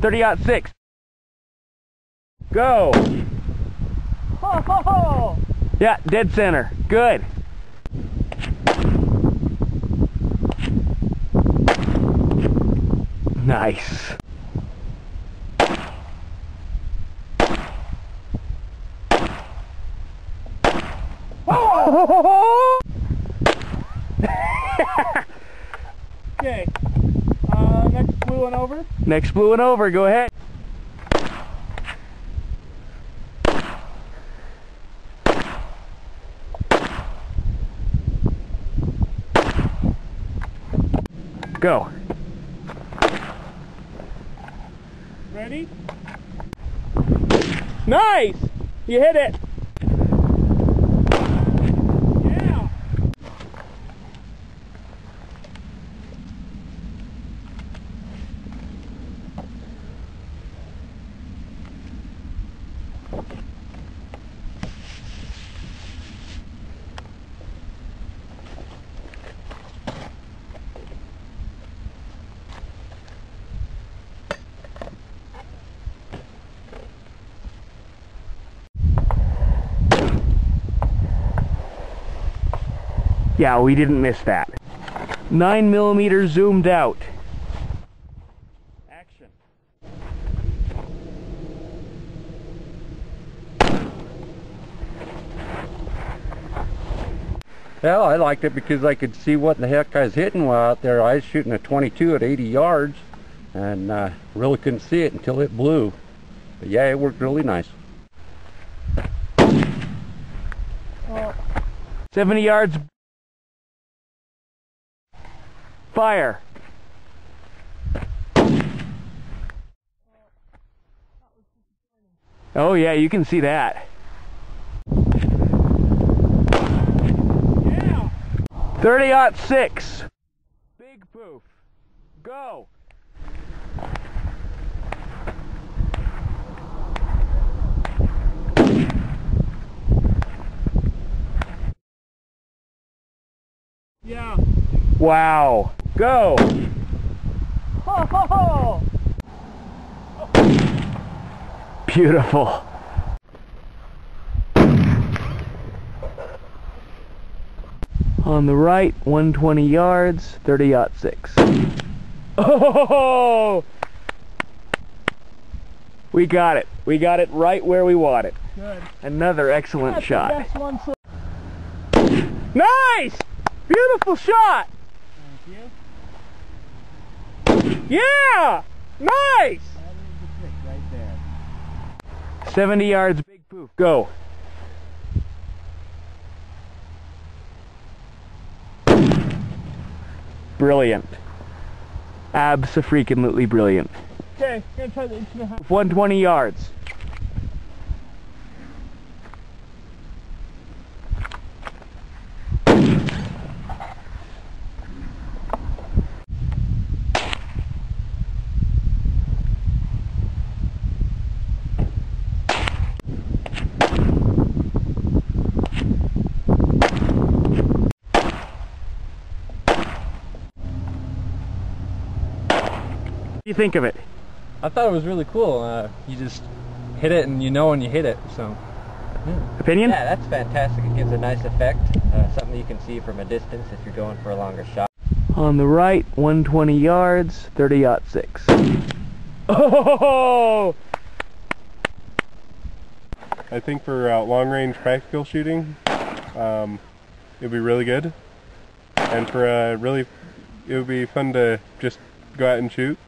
30 aught 6. Go. Ho, ho, ho. Yeah, dead center. Good. Nice. Okay. Uh, next blue one over. Next blue and over. Go ahead. Go. Ready? Nice! You hit it. Yeah. Yeah, we didn't miss that. Nine millimeter zoomed out. Action. Well, I liked it because I could see what the heck I was hitting while out there. I was shooting a 22 at 80 yards and uh, really couldn't see it until it blew. But yeah, it worked really nice. 70 yards. Fire. Oh yeah, you can see that. Yeah. 30 aught 6. Big poof. Go. Yeah. Wow. Go. Ho, ho, ho. Beautiful. On the right, 120 yards, 30 aught 6. Oh! We got it. We got it right where we want it. Good. Another excellent That's shot. the best one so Nice! Beautiful shot! Thank you. Yeah! Nice! That is the trick right there. 70 yards, big poof. Go. Brilliant. Abso-freaking-lutely brilliant. Okay, gonna try the inch and a half. 120 yards. What do you think of it? I thought it was really cool. Uh, you just hit it and you know when you hit it. So Opinion? Yeah, that's fantastic. It gives a nice effect. Uh, something you can see from a distance if you're going for a longer shot. On the right, 120 yards, 30 aught 6. Oh! I think for uh, long range practical shooting, um, it would be really good. And for uh, really, it would be fun to just go out and shoot.